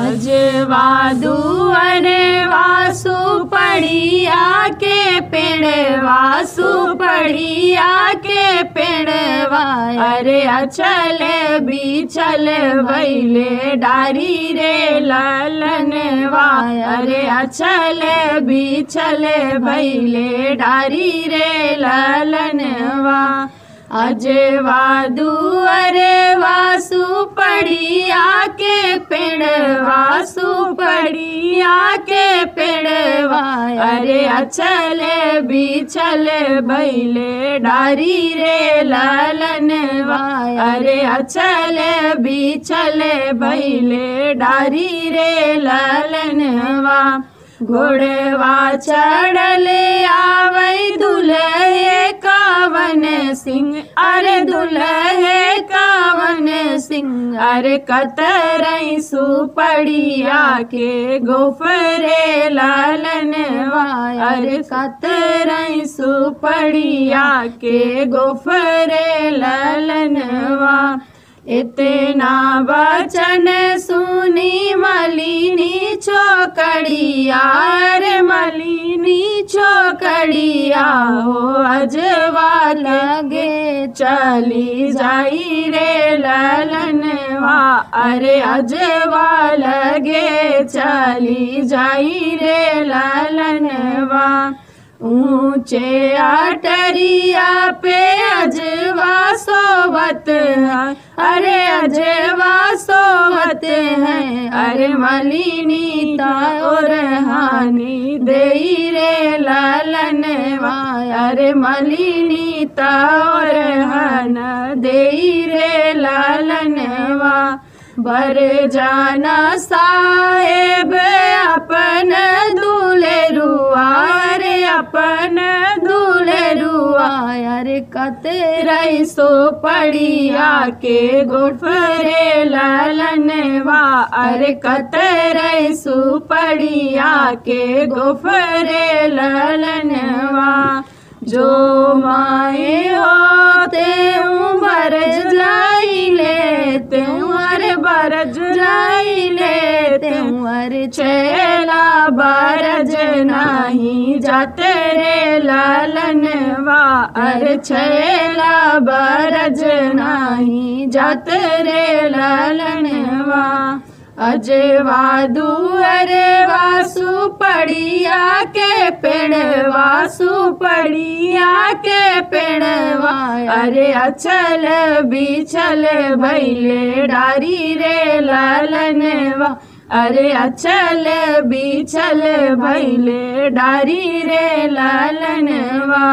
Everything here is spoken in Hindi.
अजवा दुअरे वासु पढ़िया के पेड़ वासु पढ़िया के पेड़वा अरे अचल बिचल भैले डारी रे ललनवा। अरे अचल बिचल भैले डारी रे ललनवा। अजवा दुअरे वासु पड़िया के पेड़ वासु पड़िया के पेड़वा अरे अचल बिचल बैले डारी रे लालनवा अरे अचल बिचल बैले डारी रे लालनवा घोड़वा चढ़ले आवै दुल्हे कावन सिंह, अरे दुल्हे कावन सिंह। अरे कतरई सुपड़िया के गोफरे लालनवा अरे कतरई सुपड़िया के गोफरे लालनवा इतना वचन सुनी मलिनी चौकड़िया। रे मलिनी चौकड़िया हो अजवा लगे चली जाई रे ललनवा अरे अजवा लगे चली जाई रे ललनवा ऊँचे अटरिया पे अजवा सोवत है। अरे अजवा सोवत हैं। अरे मलिनी और हानि। दे रे ललनवा अरे मलिनी और हन। दे रे ललनवा बर जाना साहेब, अपन दूल्हे अरे कतरई सो पड़िया के गोफरे ललनवा अरे कतरई सो पड़िया के गोफरे ललनवा जो माए होते बरज लाई लेते अरे बरज लाई लेते अरे चेला बरज नहीं जाते रे लालनवा अरे छेला बरज नहीं। जाते रे लालनवा अजवा दुअरे वासु पड़िया के पेड़ वासु पड़िया के पेड़वा अरे अचल बिछल भैले डारी रे लालनवा अरे अचल बिचल भैले डारी रे लालनवा।